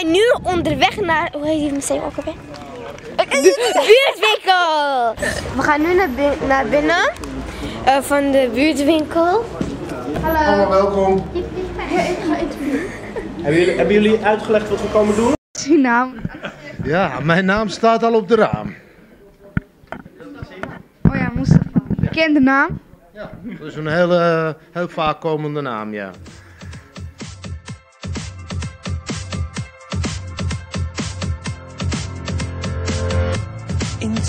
zijn nu onderweg naar, hoe heet die museum ook alweer? Buurtwinkel! We gaan nu naar, bin- naar binnen eh, van de buurtwinkel. Allemaal welkom. Hebben jullie, hebben jullie uitgelegd wat we komen doen? Ja, mijn naam staat al op de raam. Oh ja, Mustafa. Ik ken de naam. Ja, dat is een hele, heel vaak komende naam, ja.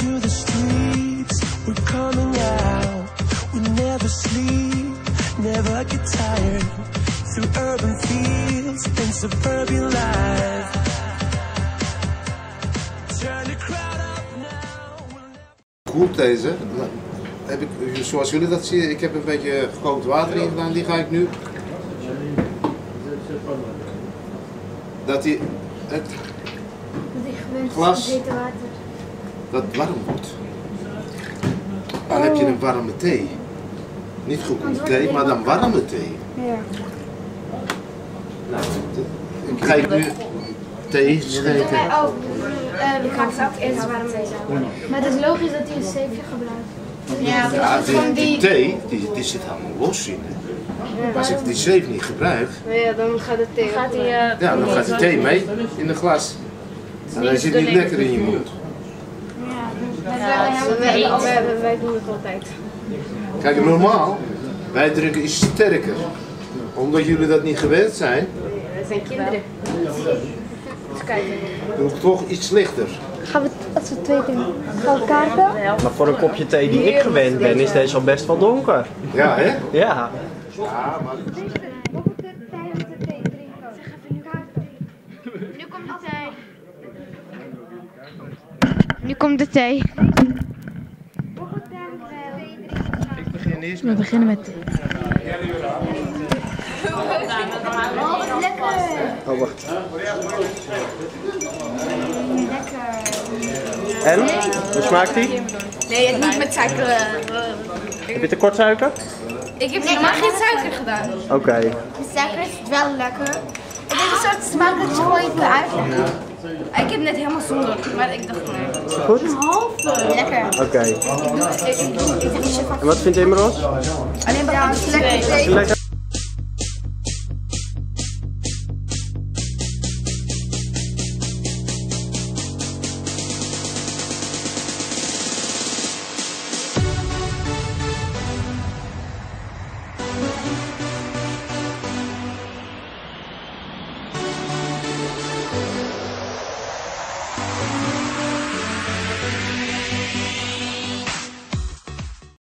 Into the streets, we're coming out. We never sleep, never get tired. Through urban fields and suburban life. Turn the crowd up now. Goed deze. Heb ik, zoals jullie dat zien, ik heb een beetje gekookt water in gedaan. Die ga ik nu. Dat die, het glas dat warm wordt. Dan heb je een warme thee. Niet gekoeld thee, maar dan warme thee. Ja. Ik ga ik nu thee schenken. Oh, ik ga het ook eerst warm zijn. Maar het is logisch dat hij een zeepje gebruikt. Ja, Ja, die, die thee, die, die zit helemaal los in. hè. Als ik die zeep niet gebruik, Ja, dan gaat het tegen. gaat hij... eh, ja, dan gaat die thee mee in de glas. En hij zit niet lekker in je mond. Wij, wij doen het altijd. Kijk, normaal, wij drinken iets sterker. Omdat jullie dat niet gewend zijn, Wij zijn kinderen. Eens kijken. doe ik toch iets lichter. Gaan we, als we twee doen, gaan we kaarten? Maar voor een kopje thee die ik gewend ben, is deze al best wel donker. Ja, hè? Ja. Ja, maar Nu komt de thee. Nu komt de thee. We beginnen met Oh, wacht. En? Hoe smaakt die? Nee, het niet met suiker. eh, Heb je tekort suiker? Ik heb helemaal geen suiker gedaan. Oké. De suiker is wel lekker. Het is een soort smaak dat je gewoon niet meer uitleggen. Ik heb net helemaal zonder, maar ik dacht nee. Is het goed? Lekker. Oké. Ik, ik, ik, ik, En wat vindt Imros? alleen maar lekker thee. Lekker?